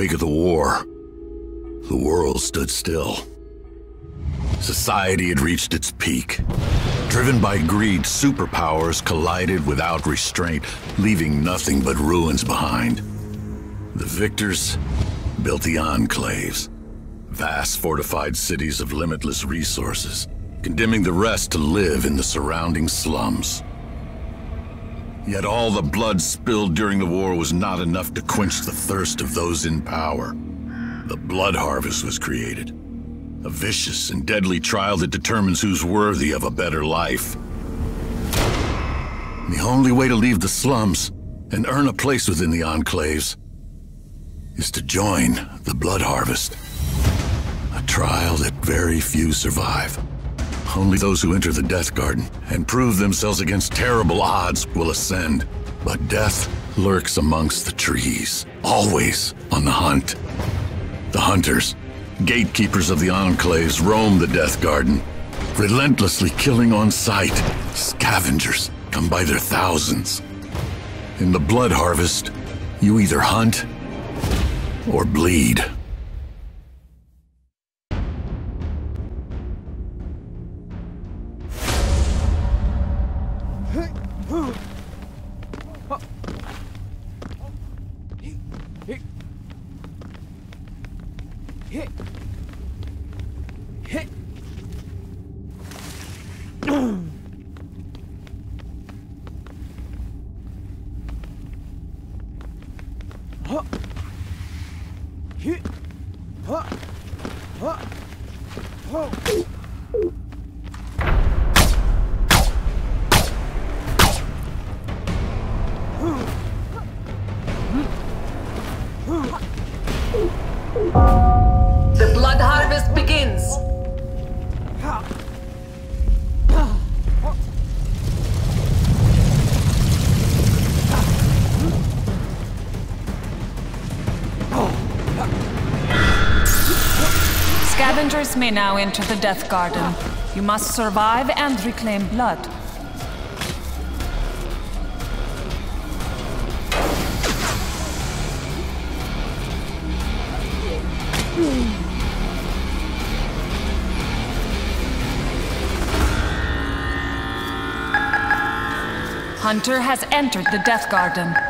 wake of the war, the world stood still. Society had reached its peak. Driven by greed, superpowers collided without restraint, leaving nothing but ruins behind. The victors built the enclaves, vast fortified cities of limitless resources, condemning the rest to live in the surrounding slums. Yet all the blood spilled during the war was not enough to quench the thirst of those in power. The Blood Harvest was created. A vicious and deadly trial that determines who's worthy of a better life. The only way to leave the slums and earn a place within the Enclaves is to join the Blood Harvest. A trial that very few survive. Only those who enter the Death Garden and prove themselves against terrible odds will ascend. But death lurks amongst the trees, always on the hunt. The hunters, gatekeepers of the Enclaves, roam the Death Garden, relentlessly killing on sight. Scavengers come by their thousands. In the Blood Harvest, you either hunt or bleed. The Scavengers may now enter the Death Garden. You must survive and reclaim blood. Hunter has entered the Death Garden.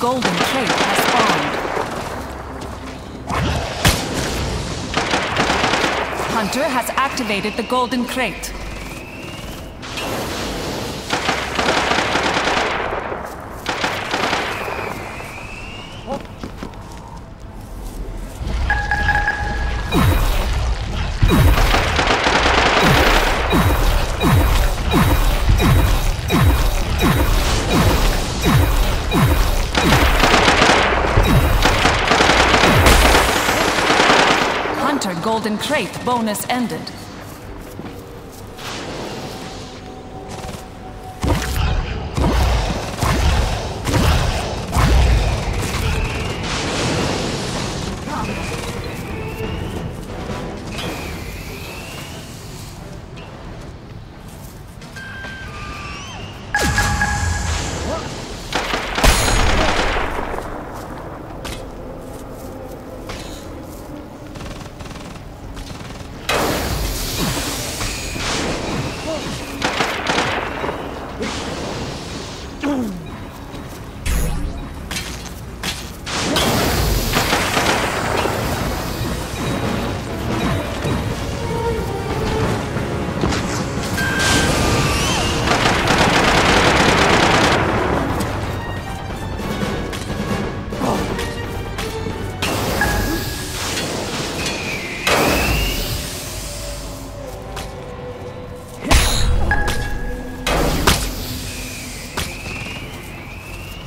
Golden crate has spawned. Hunter has activated the golden crate. Golden crate bonus ended.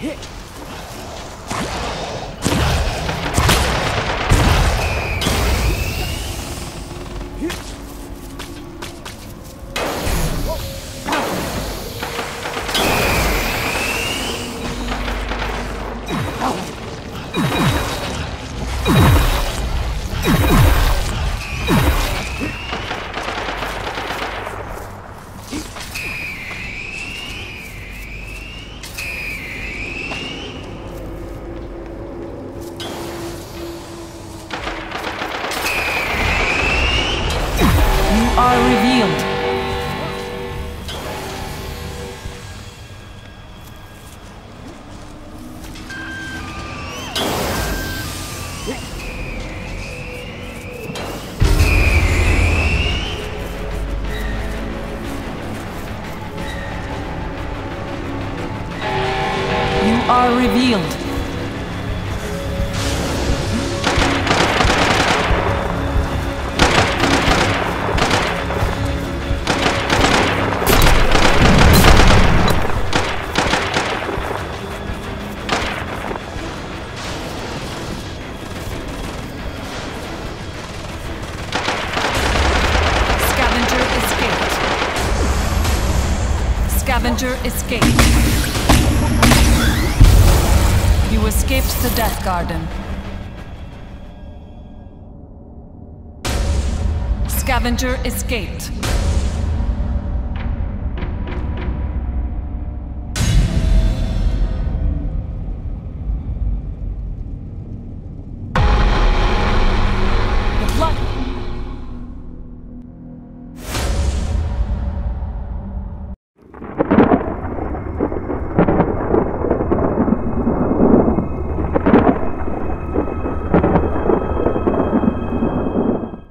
You are revealed. escape. You escaped the Death Garden. Scavenger escaped. The blood.